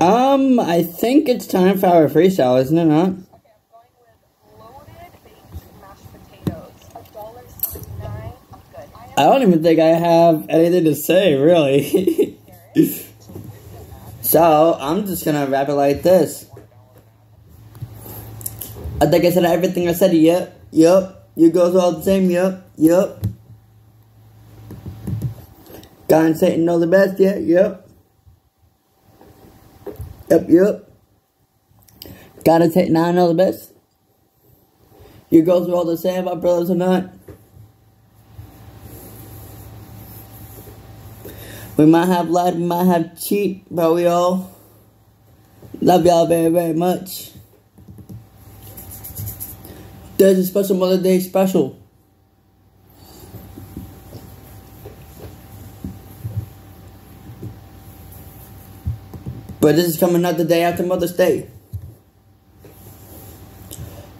Um, I think it's time for our freestyle, isn't it not? Okay, I'm going with loaded baked mashed potatoes. A dollar seventy-nine. Good. I I don't even think I have anything to say, really. so, I'm just gonna wrap it like this. I think I said everything I said, yep, yep. You girls are all the same, yep, yep. God and Satan know the best, yeah, yep. Yep, yep. Gotta take nine know the best. You girls are all the same, my brothers are not. We might have lied, we might have cheat, but we all love y'all very, very much. There's a special Mother Day special. But this is coming out the day after Mother's Day.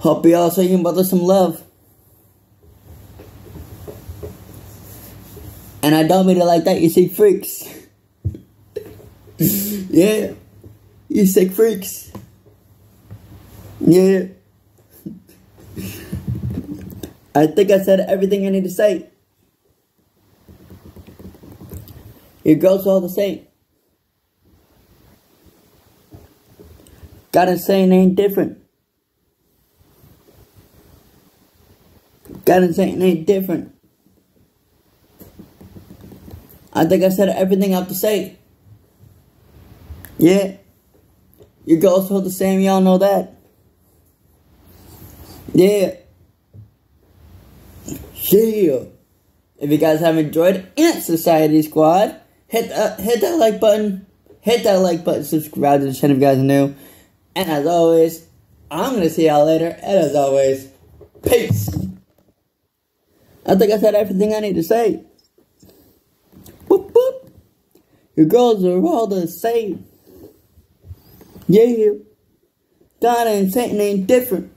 Hope y'all show your mother some love. And I don't mean it like that, you sick freaks. yeah. You sick freaks. Yeah. I think I said everything I need to say. Your girls are all the same. God is saying ain't different. God is saying ain't different. I think I said everything I have to say. Yeah. Your girls feel the same, y'all know that. Yeah. Yeah. If you guys have enjoyed Ant Society Squad, hit hit that like button. Hit that like button, subscribe to the channel if you guys are new. And as always, I'm gonna see y'all later. And as always, peace. I think I said everything I need to say. Boop boop. Your girls are all the same. Yeah. God and Satan ain't different.